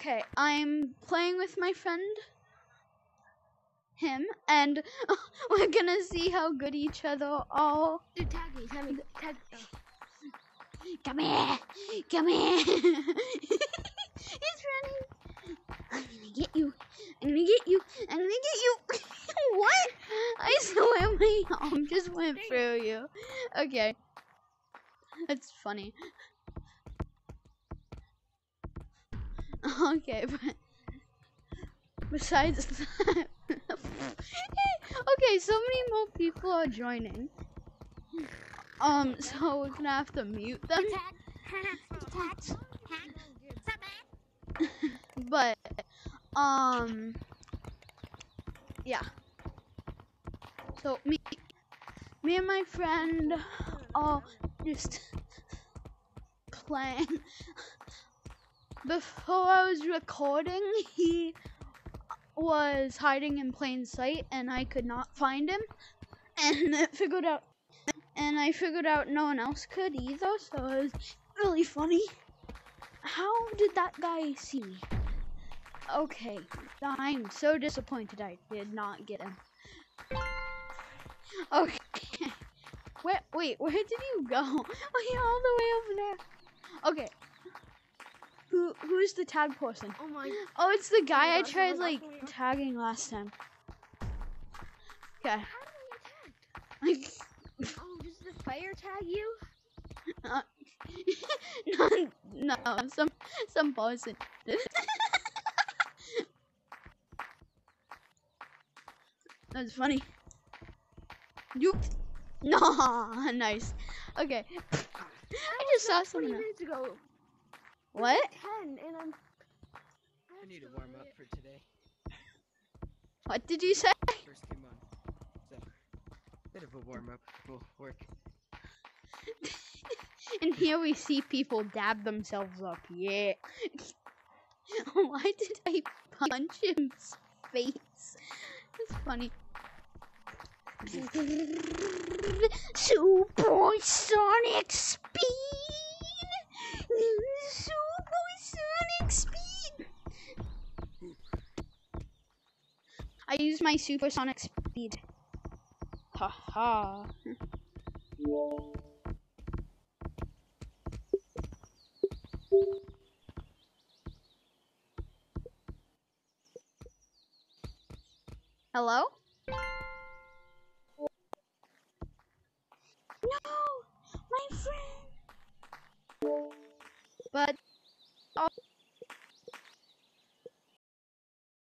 Okay, I'm playing with my friend, him, and we're gonna see how good each other are. Dude, tag me, tag me, tag. Oh. Come here, come here. He's running. I'm gonna get you. I'm gonna get you. I'm gonna get you. what? I swear my arm just went through you. Okay. That's funny. Okay, but besides that, okay, so many more people are joining. Um, so we're gonna have to mute them. but, um, yeah. So me, me and my friend are just playing before I was recording, he was hiding in plain sight and I could not find him. And it figured out and I figured out no one else could either, so it was really funny. How did that guy see me? Okay, I'm so disappointed I did not get him. Okay. Where, wait, where did you go? Oh, you're all the way over there. Okay, who who's the tag person? Oh my. Oh, it's the guy oh I tried oh like oh tagging last time. Okay. How do we attack? Oh, does the fire tag you? Uh, no, no, some some person. That's funny. You. No, nice. Okay. I just saw 20 someone. else. minutes ago. What? 10, and I'm. I need to warm up for today. What did you say? First two months. So, bit of a warm up will work. And here we see people dab themselves up. Yeah. Why did I punch him's face? It's funny. Super Sonic speed! supersonic speed. I use my supersonic speed. Haha. -ha. Hello? No! My friend! But